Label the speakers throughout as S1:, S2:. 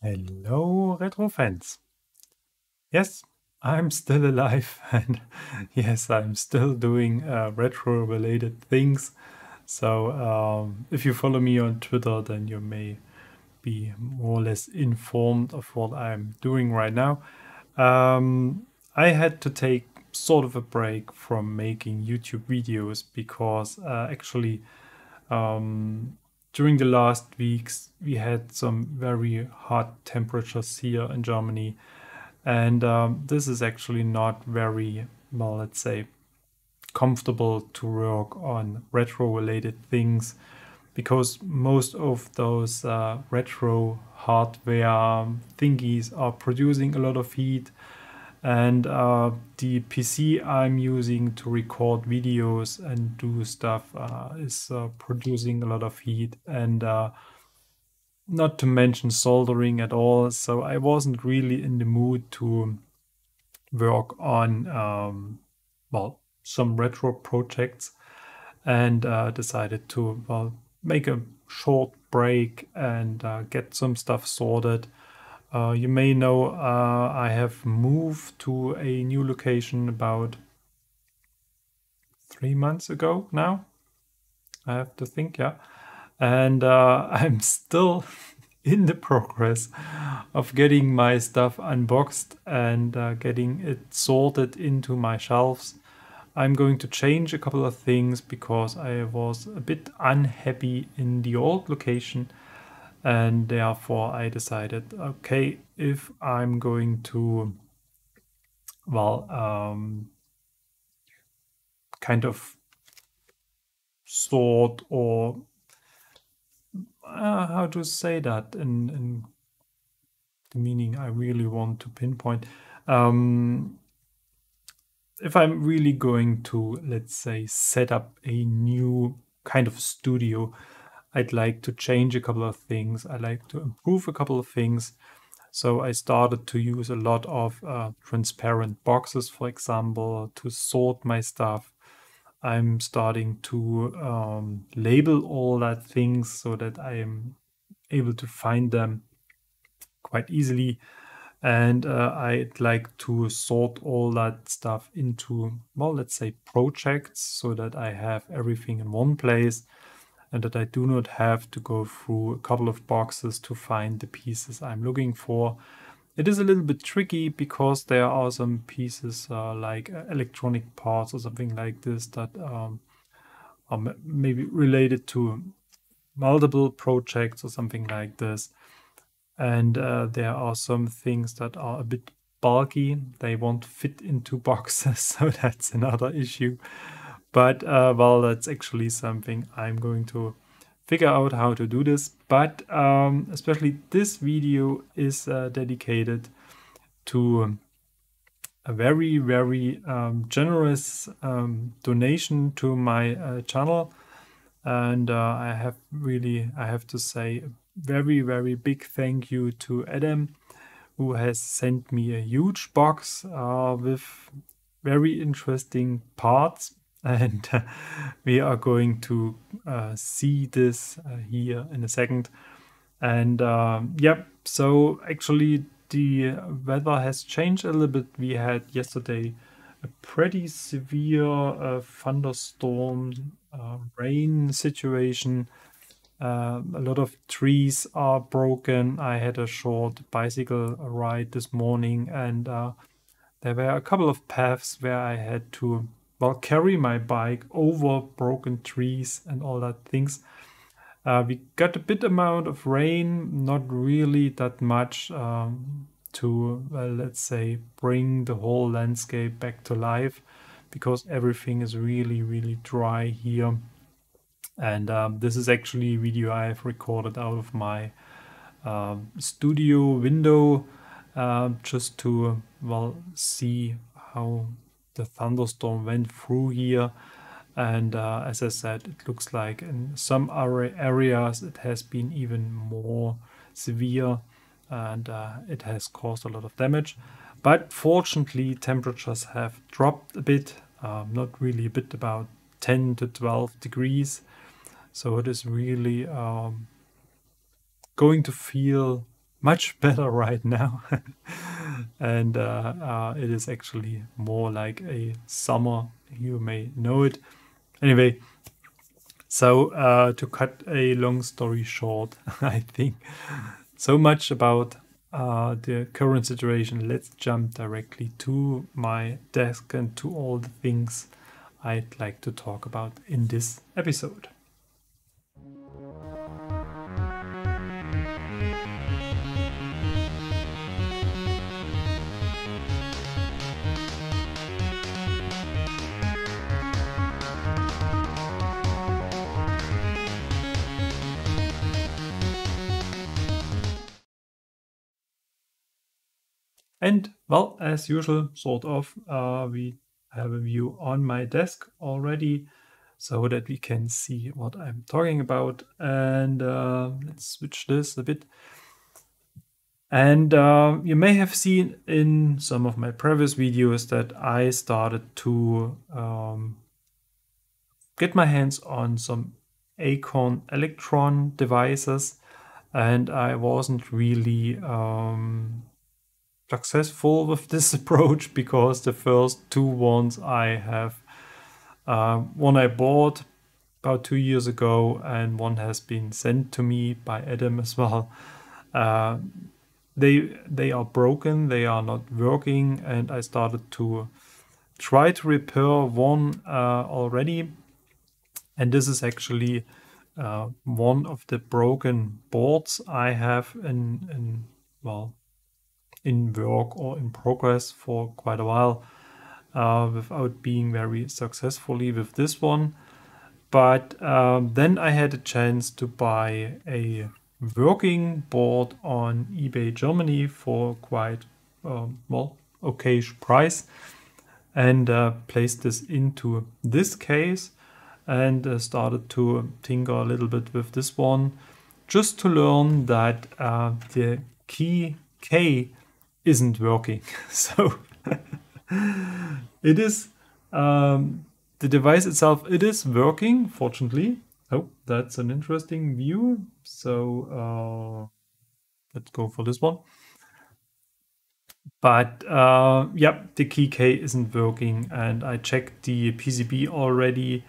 S1: Hello, retro fans. Yes, I'm still alive, and yes, I'm still doing uh, retro related things. So, um, if you follow me on Twitter, then you may be more or less informed of what I'm doing right now. Um, I had to take sort of a break from making YouTube videos because uh, actually um, during the last weeks, we had some very hot temperatures here in Germany. And um, this is actually not very, well, let's say, comfortable to work on retro related things because most of those uh, retro hardware thingies are producing a lot of heat and uh, the PC I'm using to record videos and do stuff uh, is uh, producing a lot of heat and uh, not to mention soldering at all. So I wasn't really in the mood to work on, um, well, some retro projects and uh, decided to, well, make a short break and uh, get some stuff sorted uh, you may know uh, I have moved to a new location about three months ago now. I have to think, yeah. And uh, I'm still in the progress of getting my stuff unboxed and uh, getting it sorted into my shelves. I'm going to change a couple of things because I was a bit unhappy in the old location and therefore I decided, okay, if I'm going to, well, um, kind of sort or uh, how to say that in, in the meaning I really want to pinpoint. Um, if I'm really going to, let's say, set up a new kind of studio, I'd like to change a couple of things. I like to improve a couple of things. So I started to use a lot of uh, transparent boxes, for example, to sort my stuff. I'm starting to um, label all that things so that I am able to find them quite easily. And uh, I'd like to sort all that stuff into, well, let's say projects so that I have everything in one place and that I do not have to go through a couple of boxes to find the pieces I'm looking for. It is a little bit tricky because there are some pieces uh, like uh, electronic parts or something like this that um, are maybe related to multiple projects or something like this. And uh, there are some things that are a bit bulky. They won't fit into boxes, so that's another issue. But uh, well, that's actually something I'm going to figure out how to do this. But um, especially this video is uh, dedicated to a very, very um, generous um, donation to my uh, channel. And uh, I have really, I have to say, a very, very big thank you to Adam, who has sent me a huge box uh, with very interesting parts and uh, we are going to uh, see this uh, here in a second. And um, yeah, so actually the weather has changed a little bit. We had yesterday a pretty severe uh, thunderstorm, uh, rain situation. Uh, a lot of trees are broken. I had a short bicycle ride this morning, and there were a couple of paths where I had to well carry my bike over broken trees and all that things. Uh, we got a bit amount of rain, not really that much um, to well, let's say bring the whole landscape back to life because everything is really really dry here. And um, this is actually a video I have recorded out of my uh, studio window uh, just to well see how the thunderstorm went through here. And uh, as I said, it looks like in some areas it has been even more severe and uh, it has caused a lot of damage. But fortunately, temperatures have dropped a bit, um, not really a bit, about 10 to 12 degrees. So it is really um, going to feel much better right now. and uh, uh, it is actually more like a summer. You may know it. Anyway, so uh, to cut a long story short, I think so much about uh, the current situation. Let's jump directly to my desk and to all the things I'd like to talk about in this episode. And well, as usual, sort of, uh, we have a view on my desk already so that we can see what I'm talking about. And uh, let's switch this a bit. And uh, you may have seen in some of my previous videos that I started to um, get my hands on some Acorn Electron devices and I wasn't really um, successful with this approach because the first two ones I have, uh, one I bought about two years ago and one has been sent to me by Adam as well. Uh, they they are broken, they are not working, and I started to try to repair one uh, already. And this is actually uh, one of the broken boards I have in, in well in work or in progress for quite a while uh, without being very successfully with this one. But um, then I had a chance to buy a working board on eBay Germany for quite um, well okay price and uh, placed this into this case and uh, started to tinker a little bit with this one just to learn that uh, the key K isn't working. So it is um, the device itself. It is working, fortunately. Oh, that's an interesting view. So uh, let's go for this one. But uh, yeah, the key K isn't working, and I checked the PCB already.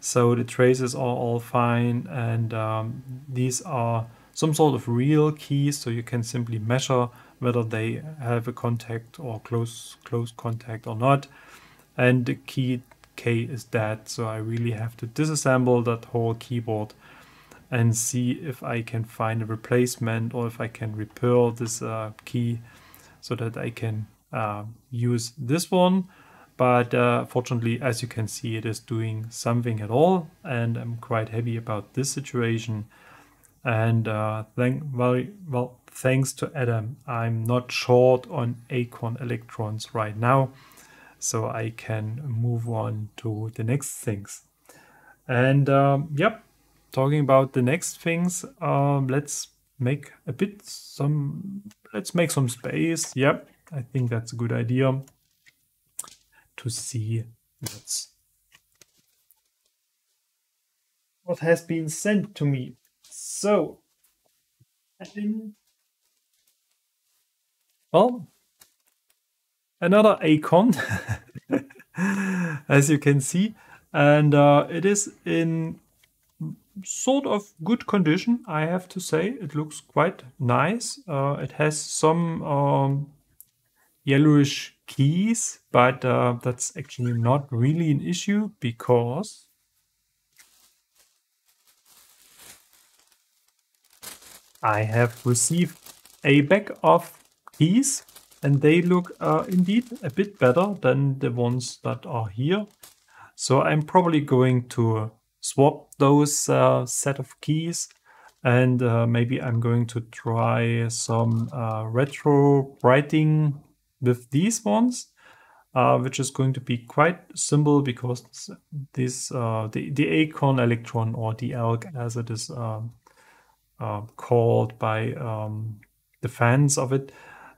S1: So the traces are all fine, and um, these are some sort of real keys, so you can simply measure whether they have a contact or close close contact or not. And the key K is dead, so I really have to disassemble that whole keyboard and see if I can find a replacement or if I can repair this uh, key so that I can uh, use this one. But uh, fortunately, as you can see, it is doing something at all, and I'm quite happy about this situation. And uh, thank very well, thanks to Adam, I'm not short on Acorn electrons right now, so I can move on to the next things. And um, yep, talking about the next things, um, let's make a bit some. Let's make some space. Yep, I think that's a good idea to see what's what has been sent to me. So, well, another Acorn, as you can see, and uh, it is in sort of good condition, I have to say. It looks quite nice. Uh, it has some um, yellowish keys, but uh, that's actually not really an issue because I have received a bag of keys and they look uh, indeed a bit better than the ones that are here. So I'm probably going to swap those uh, set of keys and uh, maybe I'm going to try some uh, retro writing with these ones. Uh, which is going to be quite simple because this uh, the, the acorn electron or the elk as it is um, called by um, the fans of it,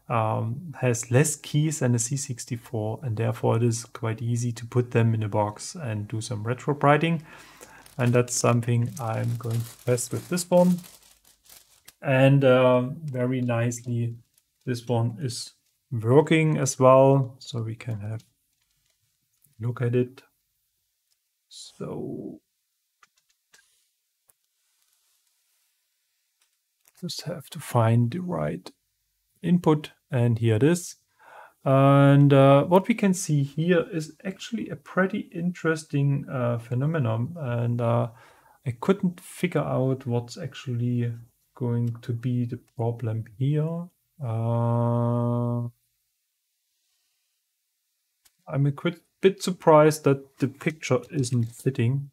S1: um, has less keys than a C64, and therefore it is quite easy to put them in a box and do some retro writing. And that's something I'm going to test with this one. And uh, very nicely, this one is working as well. So we can have look at it. So just have to find the right input and here it is. And uh, what we can see here is actually a pretty interesting uh, phenomenon. And uh, I couldn't figure out what's actually going to be the problem here. Uh, I'm a bit surprised that the picture isn't fitting.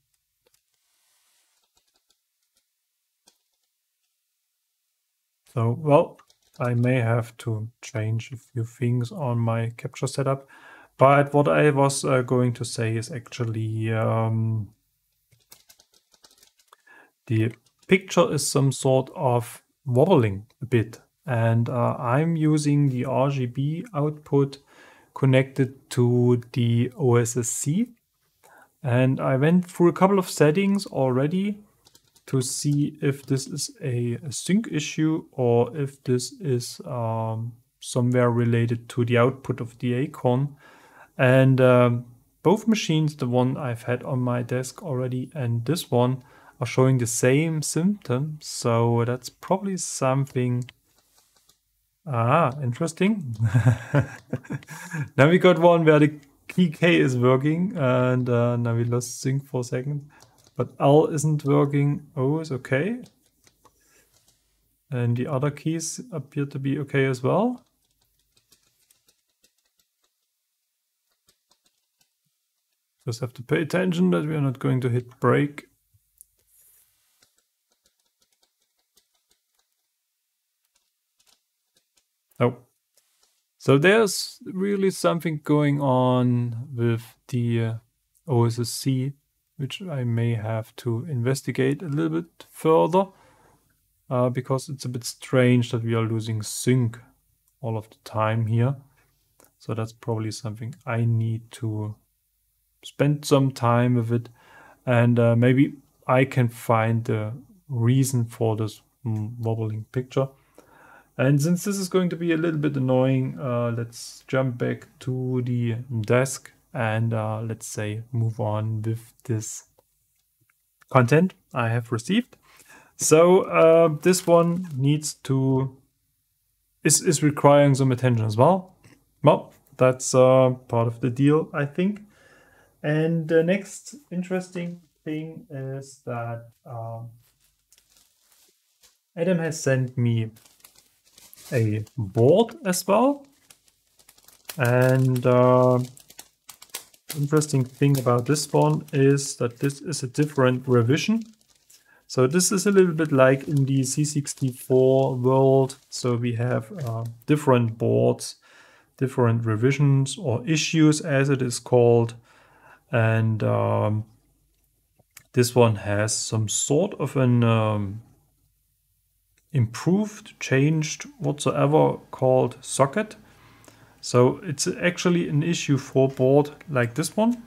S1: So, well, I may have to change a few things on my capture setup. But what I was uh, going to say is actually um, the picture is some sort of wobbling a bit. And uh, I'm using the RGB output connected to the OSSC. And I went through a couple of settings already to see if this is a, sync issue or if this is um, somewhere related to the output of the Acorn. And um, both machines, the one I've had on my desk already and this one, are showing the same symptom. So that's probably something Ah, interesting. now we got one where the key K is working and uh, now we lost sync for a second. But L isn't working. O is okay. And the other keys appear to be okay as well. Just have to pay attention that we are not going to hit break. Oh. So there's really something going on with the uh, OSSC, which I may have to investigate a little bit further, uh, because it's a bit strange that we are losing sync all of the time here. So that's probably something I need to spend some time with it, and uh, maybe I can find the reason for this wobbling picture. And since this is going to be a little bit annoying, uh, let's jump back to the desk and uh, let's say move on with this content I have received. So uh, this one needs to is is requiring some attention as well. Well, that's uh, part of the deal, I think. And the next interesting thing is that um, Adam has sent me a board as well. And uh, interesting thing about this one is that this is a different revision. So this is a little bit like in the C64 world. So we have uh, different boards, different revisions or issues as it is called. And um, this one has some sort of an um, improved, changed, whatsoever called socket. So it's actually an issue for board like this one.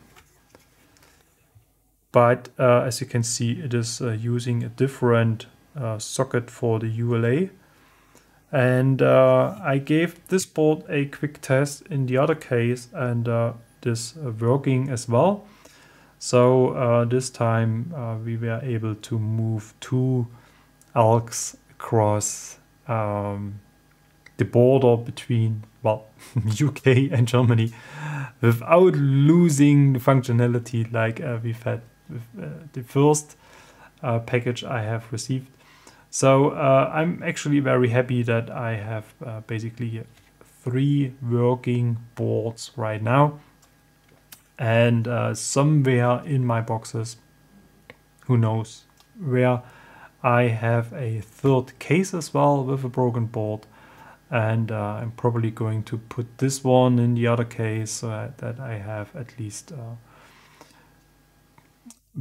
S1: But uh, as you can see, it is uh, using a different uh, socket for the ULA. And uh, I gave this board a quick test in the other case and uh, this uh, working as well. So this time we were able to move two Elks across um, the border between well UK and Germany without losing the functionality like uh, we've had with uh, the first uh, package I have received. So uh, I'm actually very happy that I have uh, basically three working boards right now and uh, somewhere in my boxes who knows where I have a third case as well with a broken board and uh, I'm probably going to put this one in the other case so that I have at least uh,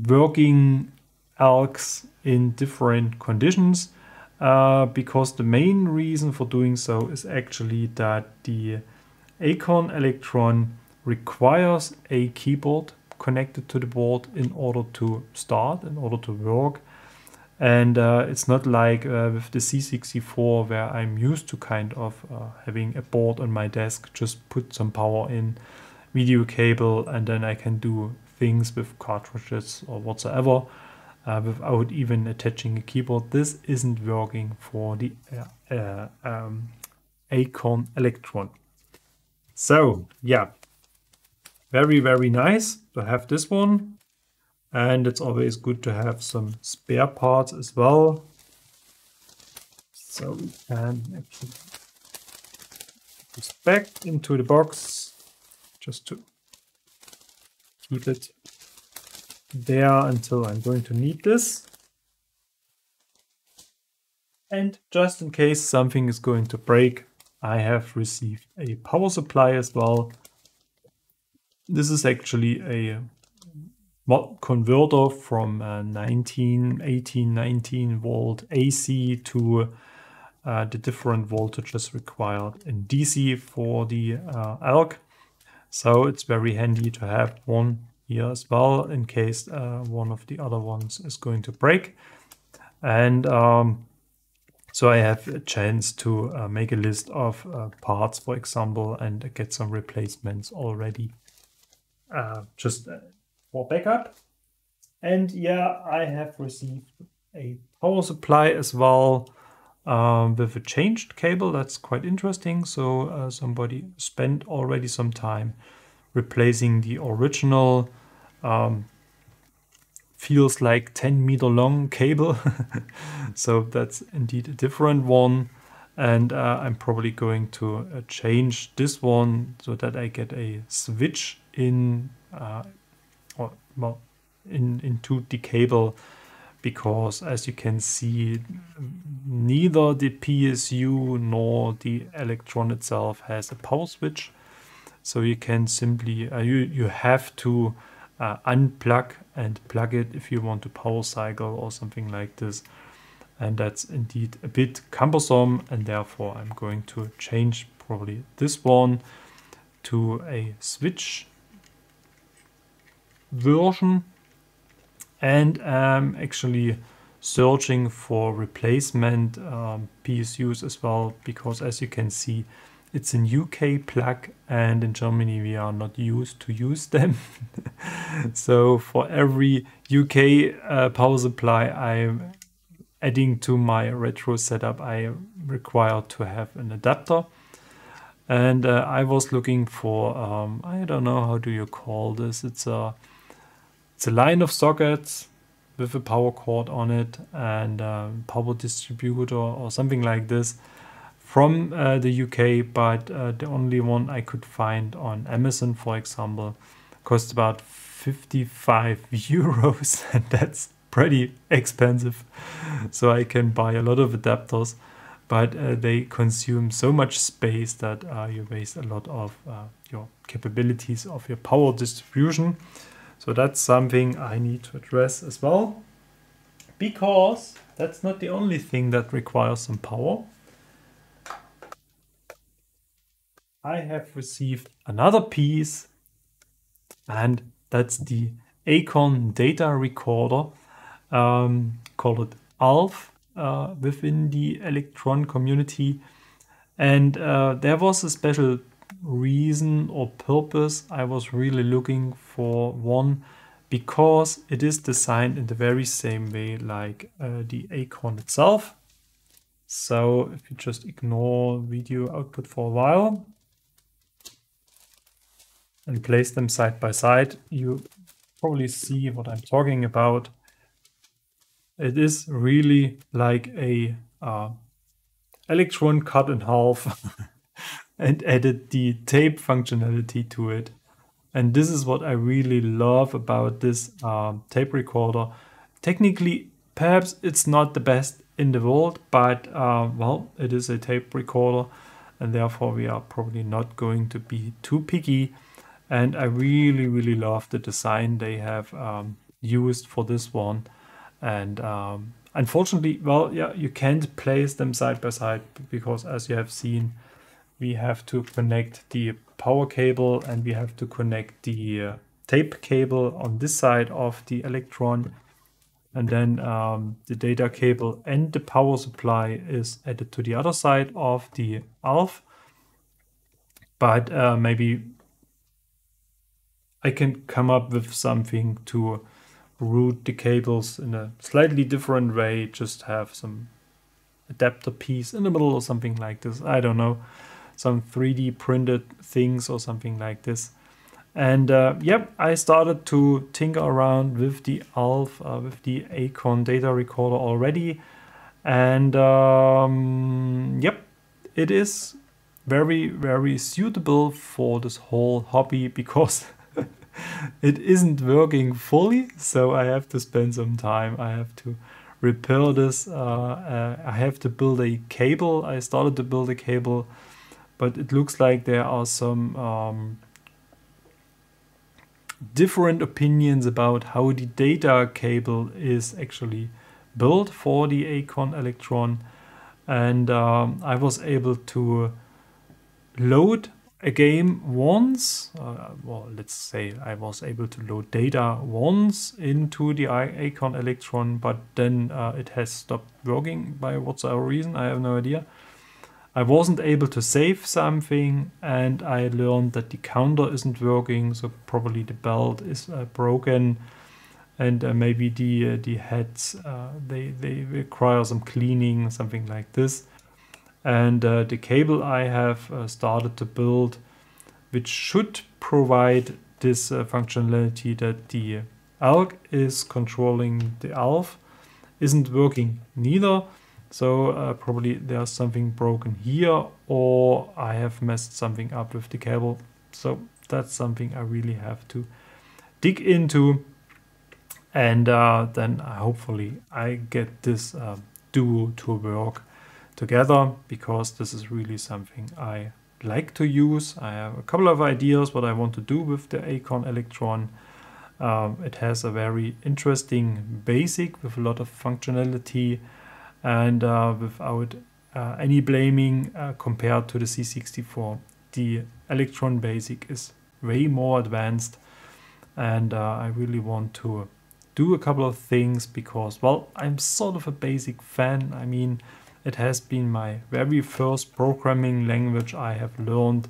S1: working Elks in different conditions uh, because the main reason for doing so is actually that the Acorn Electron requires a keyboard connected to the board in order to start, in order to work And uh, it's not like uh, with the C64 where I'm used to kind of uh, having a board on my desk, just put some power in, video cable, and then I can do things with cartridges or whatsoever uh, without even attaching a keyboard. This isn't working for the uh, uh, um, Acorn Electron. So yeah, very, very nice to have this one. And it's always good to have some spare parts as well. So we can actually put this back into the box just to keep it there until I'm going to need this. And just in case something is going to break, I have received a power supply as well. This is actually a converter from uh, 19, 18, 19 volt AC to uh, the different voltages required in DC for the uh. So it's very handy to have one here as well in case uh, one of the other ones is going to break. And um, so I have a chance to uh, make a list of uh, parts, for example, and get some replacements already uh, just uh, for backup. And yeah, I have received a power supply as well um, with a changed cable. That's quite interesting. So uh, somebody spent already some time replacing the original um, feels like 10 meter long cable. so that's indeed a different one. And uh, I'm probably going to uh, change this one so that I get a switch in uh, or well in into the cable because as you can see neither the PSU nor the electron itself has a power switch. So you can simply uh, you you have to uh, unplug and plug it if you want to power cycle or something like this. And that's indeed a bit cumbersome and therefore I'm going to change probably this one to a switch version and I'm actually searching for replacement um, PSUs as well because as you can see it's an UK plug and in Germany we are not used to use them. so for every UK uh, power supply I'm adding to my retro setup I require to have an adapter. And uh, I was looking for, um, I don't know, how do you call this? It's a, it's a line of sockets with a power cord on it and power distributor or something like this from uh, the UK, but uh, the only one I could find on Amazon, for example, cost about 55 euros, and that's pretty expensive. So I can buy a lot of adapters, but uh, they consume so much space that uh, you waste a lot of uh, your capabilities of your power distribution. So that's something I need to address as well, because that's not the only thing that requires some power. I have received another piece and that's the Acorn data recorder um, called ALF uh, within the Electron community. And uh, there was a special reason or purpose I was really looking for one because it is designed in the very same way like uh, the Acorn itself. So if you just ignore video output for a while, and place them side by side, you probably see what I'm talking about. It is really like a uh, electron cut in half and added the tape functionality to it. And this is what I really love about this uh, tape recorder. Technically, perhaps it's not the best in the world, but uh, well, it is a tape recorder and therefore we are probably not going to be too picky and I really really love the design they have um, used for this one and um, unfortunately well yeah you can't place them side by side because as you have seen we have to connect the power cable and we have to connect the uh, tape cable on this side of the electron and then um, the data cable and the power supply is added to the other side of the ALF. But uh, maybe I can come up with something to route the cables in a slightly different way, just have some adapter piece in the middle or something like this. I don't know, some 3D printed things or something like this. And uh, yep, I started to tinker around with the ALF, uh, with the Acorn data recorder already. And um, yep, it is very, very suitable for this whole hobby because it isn't working fully. So I have to spend some time. I have to repair this. Uh, uh, I have to build a cable. I started to build a cable, but it looks like there are some um, different opinions about how the data cable is actually built for the Acorn Electron. And um, I was able to load a game once, uh, well, let's say I was able to load data once into the Acorn Electron, but then uh, it has stopped working by whatsoever reason, I have no idea. I wasn't able to save something and I learned that the counter isn't working, so probably the belt is uh, broken and uh, maybe the uh, the heads uh, they they require some cleaning, something like this. And uh, the cable I have uh, started to build, which should provide this functionality that the Elk is controlling the ALF, isn't working neither. So uh, probably there's something broken here or I have messed something up with the cable. So that's something I really have to dig into. And uh, then hopefully I get this uh, duo to work together because this is really something I like to use. I have a couple of ideas what I want to do with the Acorn Electron. Um, it has a very interesting basic with a lot of functionality and uh, without uh, any blaming uh, compared to the C64. The Electron Basic is way more advanced and I really want to do a couple of things because, well, I'm sort of a basic fan. I mean, it has been my very first programming language I have learned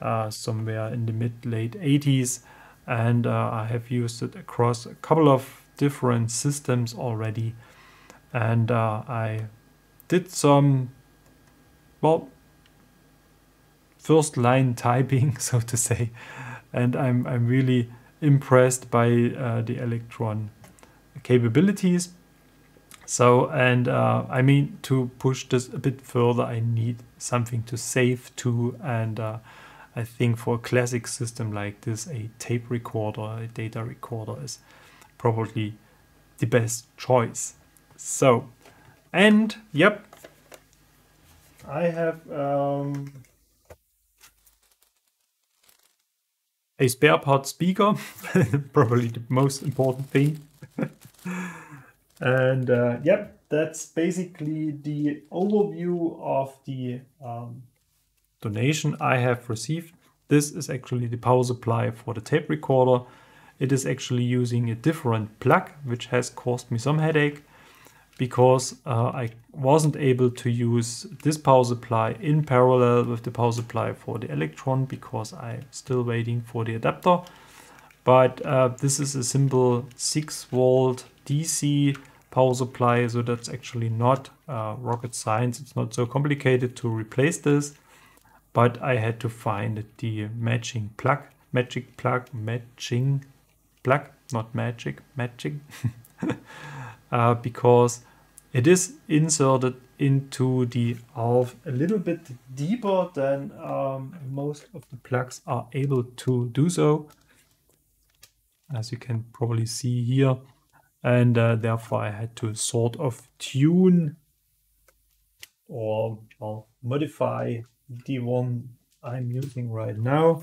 S1: uh, somewhere in the mid late 80s, and uh, I have used it across a couple of different systems already and uh, I did some, well, first line typing, so to say, and I'm, I'm really impressed by uh, the Electron capabilities. So, and uh, I mean, to push this a bit further, I need something to save to, and uh, I think for a classic system like this, a tape recorder, a data recorder is probably the best choice. So, and yep, I have um, a spare part speaker, probably the most important thing. and uh, yep, that's basically the overview of the um, donation I have received. This is actually the power supply for the tape recorder. It is actually using a different plug, which has caused me some headache because uh, I wasn't able to use this power supply in parallel with the power supply for the Electron because I'm still waiting for the adapter. But uh, this is a simple 6 volt DC power supply, so that's actually not uh, rocket science. It's not so complicated to replace this, but I had to find the matching plug, magic plug, matching plug, not magic, matching. uh, because it is inserted into the ALF a little bit deeper than um, most of the plugs are able to do so. As you can probably see here. And uh, therefore I had to sort of tune or modify the one I'm using right now.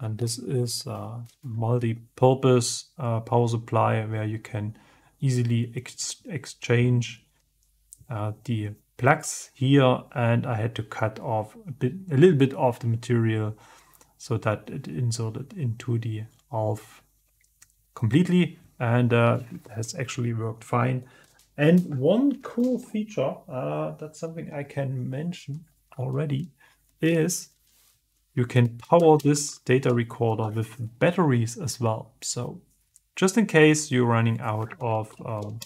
S1: And this is a multi-purpose uh, power supply where you can easily ex exchange uh, the plugs here and I had to cut off a bit a little bit of the material so that it inserted into the ALF completely and uh, it has actually worked fine. And one cool feature, uh, that's something I can mention already, is you can power this data recorder with batteries as well. So just in case you're running out of um,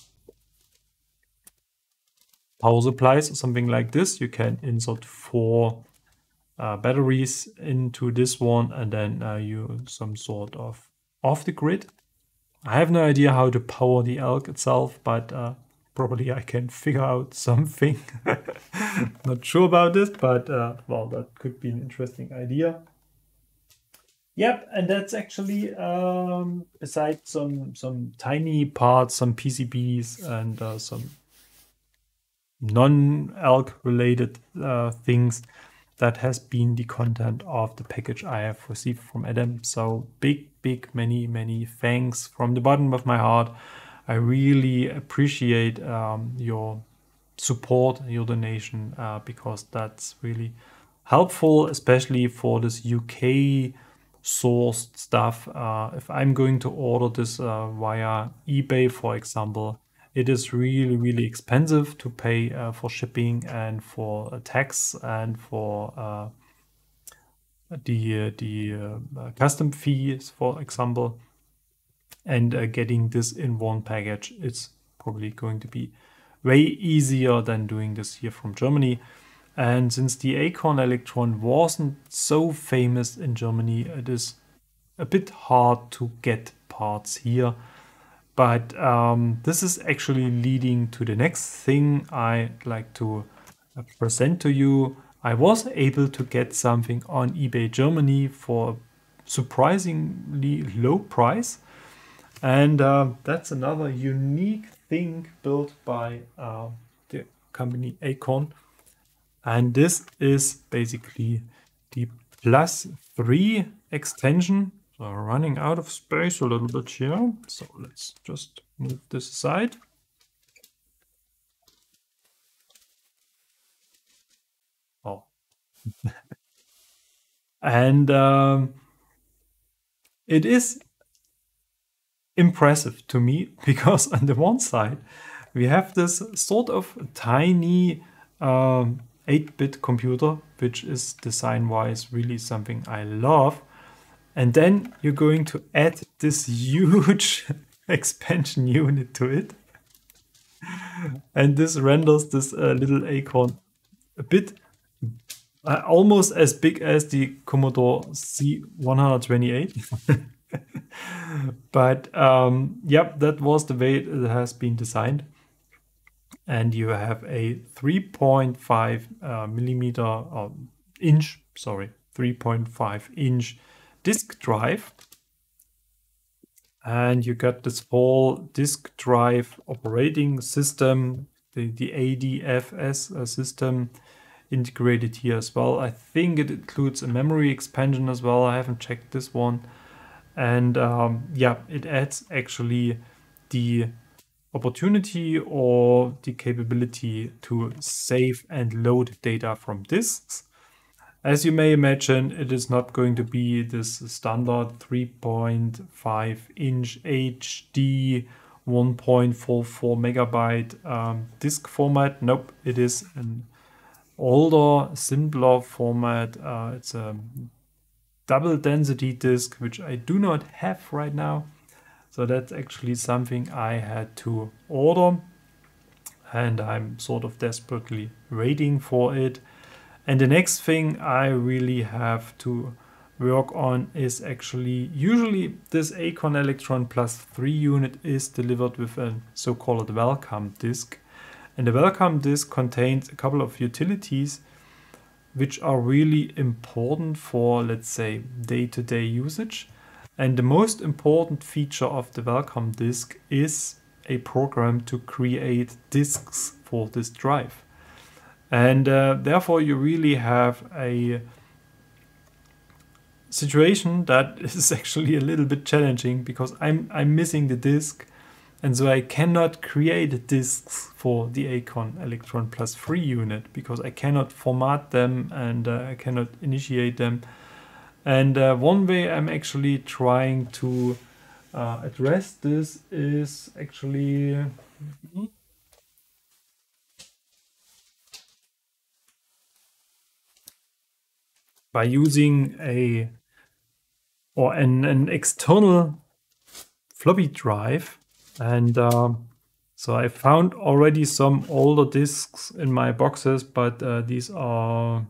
S1: power supplies or something like this, you can insert four uh, batteries into this one and then uh, you some sort of off the grid. I have no idea how to power the Elk itself, but uh, probably I can figure out something. Not sure about this, but uh, well, that could be an interesting idea. Yep, and that's actually um, besides some some tiny parts, some PCBs, and uh, some non-elk related uh, things that has been the content of the package I have received from Adam. So big, big, many, many thanks from the bottom of my heart. I really appreciate um, your support, your donation, uh, because that's really helpful, especially for this UK sourced stuff. Uh, if I'm going to order this uh, via eBay, for example, it is really, really expensive to pay uh, for shipping and for tax and for uh, the the uh, custom fees, for example. And uh, getting this in one package is probably going to be way easier than doing this here from Germany. And since the Acorn Electron wasn't so famous in Germany, it is a bit hard to get parts here. But um, this is actually leading to the next thing I'd like to uh, present to you. I was able to get something on eBay Germany for surprisingly low price. And uh, that's another unique thing built by uh, the company Acorn and this is basically the plus three extension. So running out of space a little bit here. So let's just move this aside. Oh. and um, it is impressive to me because on the one side we have this sort of tiny um, 8-bit computer, which is design-wise really something I love. And then you're going to add this huge expansion unit to it. and this renders this uh, little acorn a bit uh, almost as big as the Commodore C128. but um, yep, that was the way it has been designed and you have a 3.5 uh, millimeter uh, inch, sorry, 3.5 inch disk drive. And you got this whole disk drive operating system, the, the ADFS uh, system integrated here as well. I think it includes a memory expansion as well. I haven't checked this one. And um, yeah, it adds actually the opportunity or the capability to save and load data from disks. As you may imagine, it is not going to be this standard 3.5 inch HD 1.44 megabyte um, disk format. Nope, it is an older, simpler format. Uh, it's a double density disk, which I do not have right now. So that's actually something I had to order and I'm sort of desperately waiting for it. And the next thing I really have to work on is actually usually this Acorn Electron Plus 3 unit is delivered with a so-called welcome disk. And the welcome disk contains a couple of utilities which are really important for, let's say, day-to-day -day usage. And the most important feature of the welcome disk is a program to create disks for this drive. And uh, therefore you really have a situation that is actually a little bit challenging because I'm, I'm missing the disk and so I cannot create disks for the Acorn Electron Plus 3 unit because I cannot format them and uh, I cannot initiate them and uh, one way I'm actually trying to uh, address this is actually by using a or an, an external floppy drive. And uh, so I found already some older disks in my boxes but uh, these are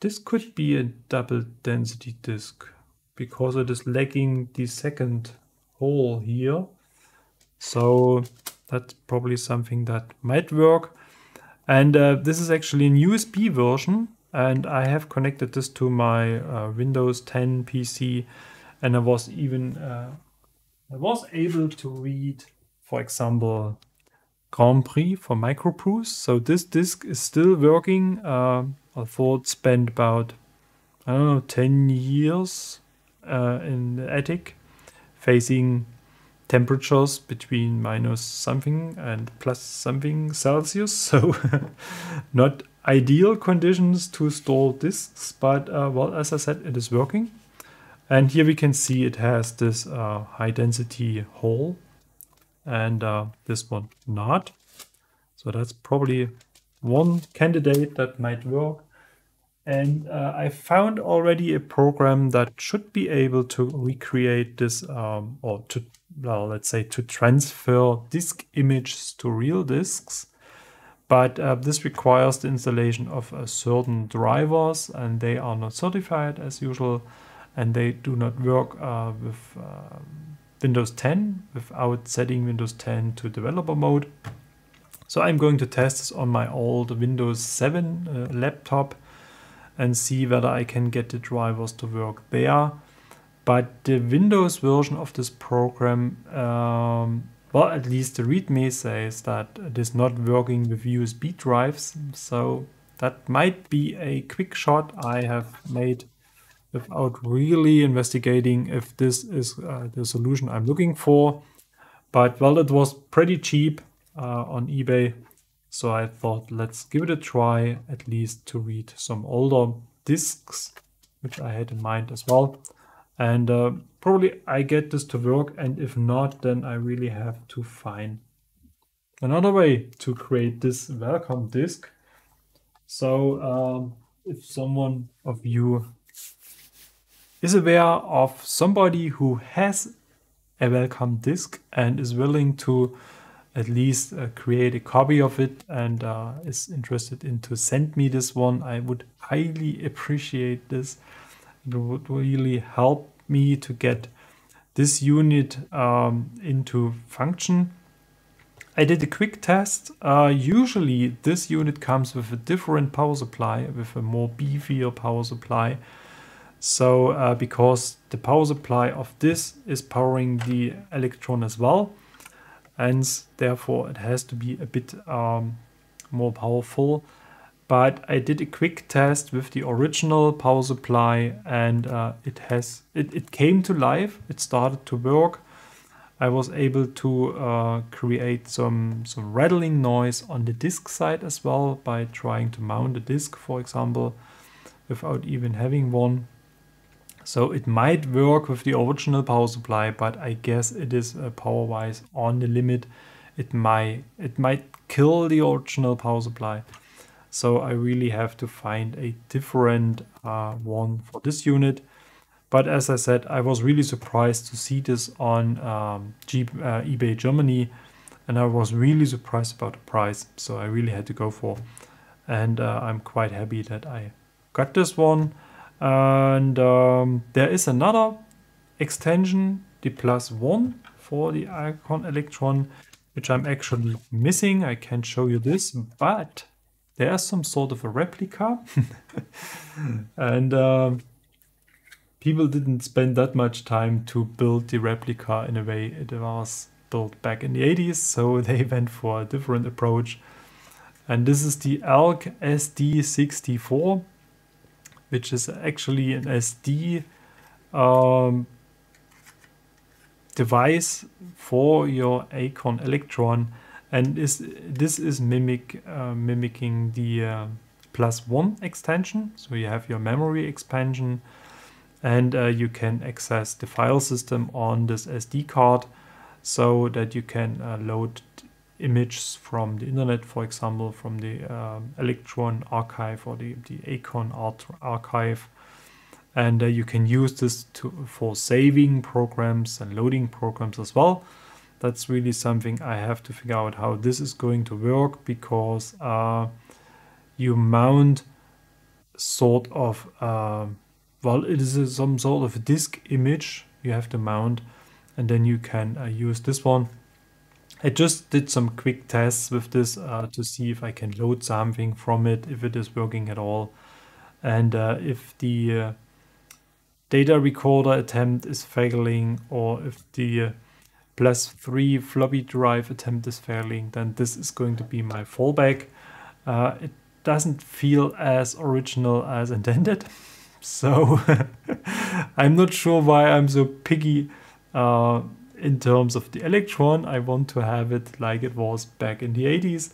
S1: this could be a double density disk because it is lagging the second hole here. So that's probably something that might work. And uh, this is actually an USB version and I have connected this to my uh, Windows 10 PC and I was even uh, I was able to read for example Grand Prix for MicroProse. So this disk is still working. Uh, I thought spent about I don't know 10 years uh, in the attic facing temperatures between minus something and plus something Celsius. So not ideal conditions to store disks, but uh, well, as I said, it is working. And here we can see it has this uh, high density hole and uh, this one not. So that's probably one candidate that might work. And uh, I found already a program that should be able to recreate this, um, or to, well, let's say to transfer disk images to real disks. But uh, this requires the installation of uh, certain drivers and they are not certified as usual. And they do not work uh, with um, Windows 10 without setting Windows 10 to developer mode. So I'm going to test this on my old Windows 7 uh, laptop and see whether I can get the drivers to work there. But the Windows version of this program, um, well, at least the README says that it is not working with USB drives. So that might be a quick shot I have made without really investigating if this is uh, the solution I'm looking for. But well, it was pretty cheap uh, on eBay. So I thought, let's give it a try, at least to read some older discs, which I had in mind as well. And uh, probably I get this to work. And if not, then I really have to find another way to create this welcome disk. So um, if someone of you is aware of somebody who has a welcome disk and is willing to at least uh, create a copy of it and uh, is interested in to send me this one, I would highly appreciate this. It would really help me to get this unit um, into function. I did a quick test. Uh, usually this unit comes with a different power supply, with a more beefier power supply. So uh, because the power supply of this is powering the Electron as well, and therefore it has to be a bit um, more powerful. But I did a quick test with the original power supply and uh, it has it, it came to life. It started to work. I was able to uh, create some some rattling noise on the disk side as well by trying to mount a disk, for example, without even having one. So it might work with the original power supply, but I guess it is uh, power-wise on the limit. It might it might kill the original power supply. So I really have to find a different uh, one for this unit. But as I said, I was really surprised to see this on um, uh, eBay Germany. And I was really surprised about the price. So I really had to go for. And uh, I'm quite happy that I got this one. And um, there is another extension, the plus one for the Acorn Electron, which I'm actually missing. I can't show you this, but there's some sort of a replica. and uh, people didn't spend that much time to build the replica in a way it was built back in the 80s, so they went for a different approach. And this is the ELK SD64 which is actually an SD um, device for your Acorn Electron, and is this is mimic uh, mimicking the uh, plus one extension. So you have your memory expansion, and uh, you can access the file system on this SD card so that you can uh, load images from the internet, for example, from the um, Electron archive or the, the Acorn art archive. And uh, you can use this to, for saving programs and loading programs as well. That's really something I have to figure out how this is going to work because uh, you mount sort of, uh, well, it is a, some sort of disk image you have to mount and then you can uh, use this one I just did some quick tests with this uh, to see if I can load something from it, if it is working at all. And uh, if the uh, data recorder attempt is failing or if the uh, plus 3 floppy drive attempt is failing, then this is going to be my fallback. Uh, it doesn't feel as original as intended. So I'm not sure why I'm so picky uh, in terms of the Electron, I want to have it like it was back in the 80s.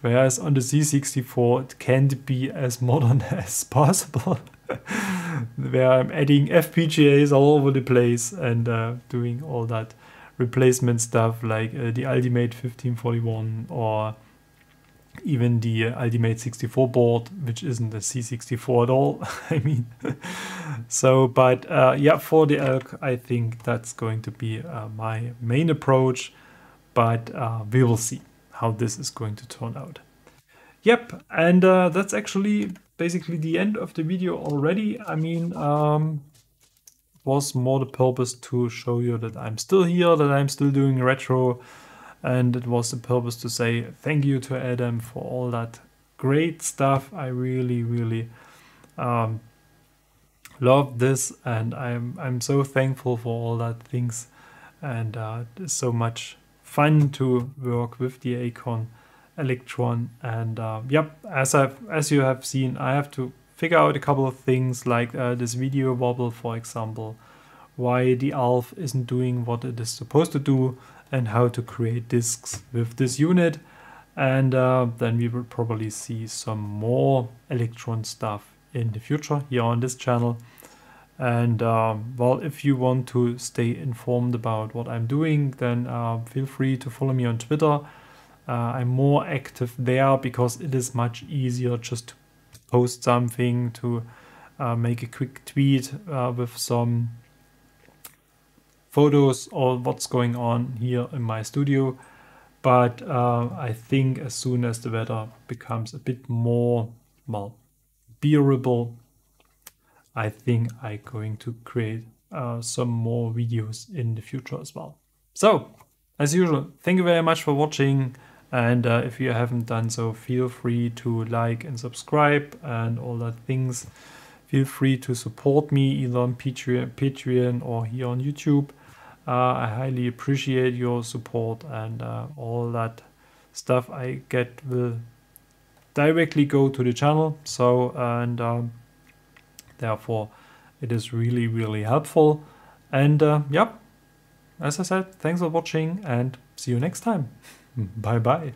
S1: Whereas on the C64, it can't be as modern as possible. where I'm adding FPGAs all over the place and uh, doing all that replacement stuff like uh, the Ultimate 1541 or even the uh, Ultimate 64 board, which isn't a C64 at all. I mean, so, but uh, yeah, for the elk, I think that's going to be uh, my main approach, but uh, we will see how this is going to turn out. Yep, and uh, that's actually basically the end of the video already. I mean, um, was more the purpose to show you that I'm still here, that I'm still doing retro, and it was the purpose to say thank you to Adam for all that great stuff. I really, really um, love this, and I'm I'm so thankful for all that things, and uh, so much fun to work with the Acorn Electron. And uh, yep, as I've as you have seen, I have to figure out a couple of things like uh, this video wobble, for example, why the ALF isn't doing what it is supposed to do and how to create disks with this unit. And uh, then we will probably see some more Electron stuff in the future here on this channel. And uh, well, if you want to stay informed about what I'm doing, then uh, feel free to follow me on Twitter. Uh, I'm more active there because it is much easier just to post something, to uh, make a quick tweet uh, with some photos or what's going on here in my studio. But uh, I think as soon as the weather becomes a bit more, well, bearable, I think I'm going to create uh, some more videos in the future as well. So, as usual, thank you very much for watching. And uh, if you haven't done so, feel free to like and subscribe and all that things. Feel free to support me either on Patreon, or here on YouTube. Uh, I highly appreciate your support and uh, all that stuff I get will directly go to the channel. So, and um, therefore it is really, really helpful. And uh, yeah, as I said, thanks for watching and see you next time. bye bye.